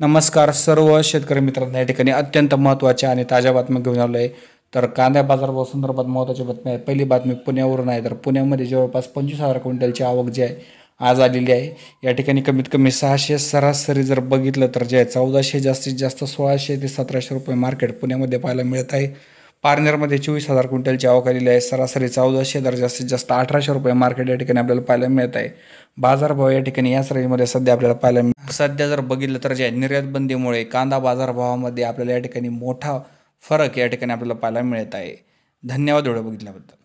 नमस्कार सर्व शेतकरी मित्रांनो या ठिकाणी अत्यंत महत्त्वाच्या आणि ताज्या बातम्या घेऊन आलो आहे तर कांद्या बाजारभाव संदर्भात महत्त्वाची बातमी आहे. पहिली बातमी पुण्यावरून आहे. तर पुण्यामध्ये जवळपास पंचवीस हजार क्विंटलची आवक जी आहे आज आलेली आहे. या ठिकाणी कमीत कमी सहाशे सरासरी जर बघितलं तर जे आहे चौदाशे जास्तीत जास्त सोळाशे ते सतराशे रुपये मार्केट पुण्यामध्ये पाहायला मिळत आहे. पारनेरमध्ये चोवीस हजार क्विंटलची आवक आलेली आहे. सरासरी चौदाशे तर जास्तीत जास्त अठराशे रुपये मार्केट या ठिकाणी आपल्याला पाहायला मिळत आहे. बाजारभाव या ठिकाणी याच रेंजमध्ये सध्या आपल्याला पाहायला मिळ- सध्या जर बघितलं तर ज्या निर्यातबंदीमुळे कांदा बाजारभावामध्ये आपल्याला या ठिकाणी मोठा फरक या ठिकाणी आपल्याला पाहायला मिळत आहे. धन्यवाद एवढं बघितल्याबद्दल.